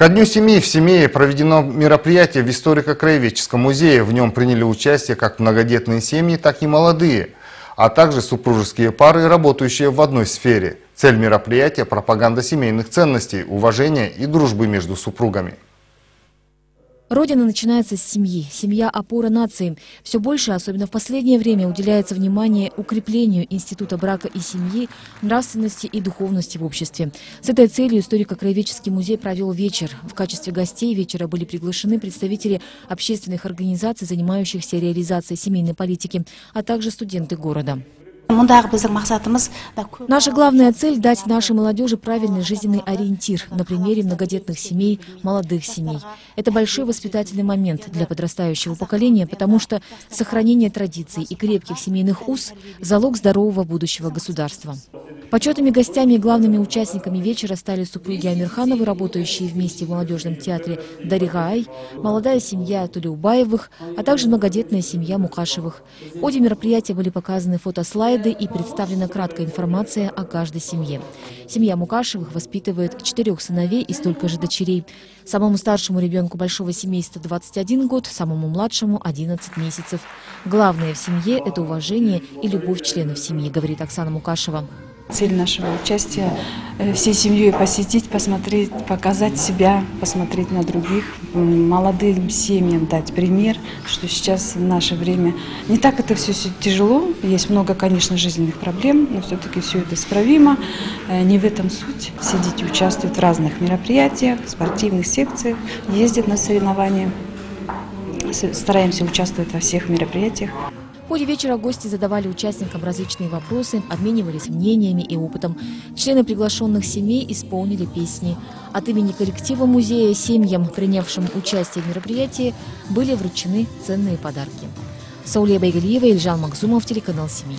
Ко Дню семьи в семье проведено мероприятие в историко-краеведческом музее. В нем приняли участие как многодетные семьи, так и молодые, а также супружеские пары, работающие в одной сфере. Цель мероприятия – пропаганда семейных ценностей, уважения и дружбы между супругами. Родина начинается с семьи. Семья – опора нации. Все больше, особенно в последнее время, уделяется внимание укреплению института брака и семьи, нравственности и духовности в обществе. С этой целью историко-краеведческий музей провел вечер. В качестве гостей вечера были приглашены представители общественных организаций, занимающихся реализацией семейной политики, а также студенты города. Наша главная цель – дать нашей молодежи правильный жизненный ориентир на примере многодетных семей, молодых семей. Это большой воспитательный момент для подрастающего поколения, потому что сохранение традиций и крепких семейных уз – залог здорового будущего государства. Почетными гостями и главными участниками вечера стали супруги Амирхановы, работающие вместе в молодежном театре Даригай, молодая семья Тулеубаевых, а также многодетная семья Мукашевых. В ходе мероприятия были показаны фотослайды и представлена краткая информация о каждой семье. Семья Мукашевых воспитывает четырех сыновей и столько же дочерей. Самому старшему ребенку большого семейства 21 год, самому младшему 11 месяцев. Главное в семье – это уважение и любовь членов семьи, говорит Оксана Мукашева. Цель нашего участия э, – всей семьей посетить, посмотреть, показать себя, посмотреть на других, молодым семьям дать пример, что сейчас в наше время не так это все тяжело, есть много, конечно, жизненных проблем, но все-таки все это исправимо. Э, не в этом суть. Сидеть, участвовать в разных мероприятиях, спортивных секциях, ездить на соревнования. Стараемся участвовать во всех мероприятиях ходе вечера гости задавали участникам различные вопросы, обменивались мнениями и опытом. Члены приглашенных семей исполнили песни. От имени коллектива музея семьям, принявшим участие в мероприятии, были вручены ценные подарки. Сауле Байгалиева, Ильжан Макзумов, телеканал «Семей».